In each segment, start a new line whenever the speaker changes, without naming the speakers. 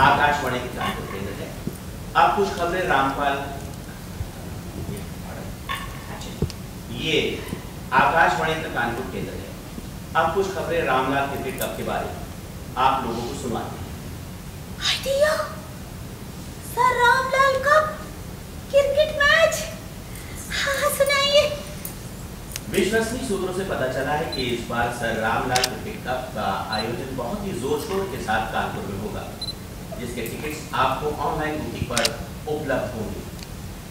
आकाशवाणी के कानपुर केंद्र है अब कुछ खबरें रामपाल ये आकाशवाणी का कानपुर केंद्र है। अब कुछ खबरें रामलाल क्रिकेट कप के बारे में आप लोगों को सुनाते हैं।
Sir Ramlal cup cricket match? हाँ सुनाइए।
विश्वसनीय सूत्रों से पता चला है कि इस बार सर रामलाल क्रिकेट कप का आयोजन बहुत ही ज़ोर शोर के साथ कानपुर में जिसके टिकट्स आपको ऑनलाइन बुकिंग पर उपलब्ध होंगे।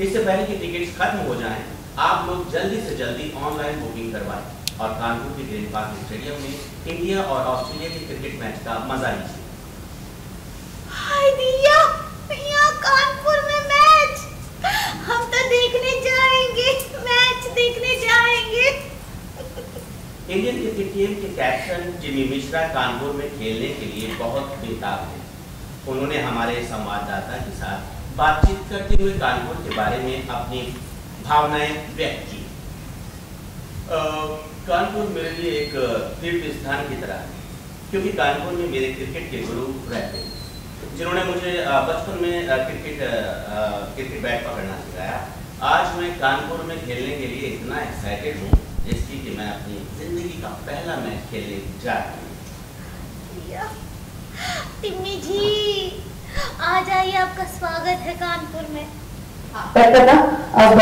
इससे पहले कि टिकट्स खत्म हो जाएँ, आप लोग जल्दी से जल्दी ऑनलाइन बुकिंग करवाएँ और कानपुर के ग्रीन पार्क स्टेडियम में इंडिया और ऑस्ट्रेलिया के क्रिकेट मैच का मज़ा लीजिए।
आइडिया यहाँ कानपुर में मैच हम तो देखने जाएँगे मैच देखने जाएँगे।
इंडियन क्रिकेट टीम के कैप्टन जिमी मिश्रा कानपुर में खेलने के लिए बहुत बेताब हैं। उन्होंने हमारे संवाददाता के साथ बातचीत करते हुए कानपुर के बारे में अपनी भावनाएँ व्यक्त की। कानपुर मेरे लिए एक तीर्थ स्थान की तरह है क्योंकि कानपुर में मेरे क्रिकेट के गुरु रहते हैं जिन्होंने मुझे बचपन में क्रिकेट क्रिकेट बैट पकड़ना सिखाया। आज मैं कानपुर में खेलने के लिए इतना एक्साइटेड हूँ जिसकी कि मैं अपनी ज़िंदगी का पहला मैच खेलने जा रही हूँ।
जी। आ जाइए आपका स्वागत है कानपुर में।
अब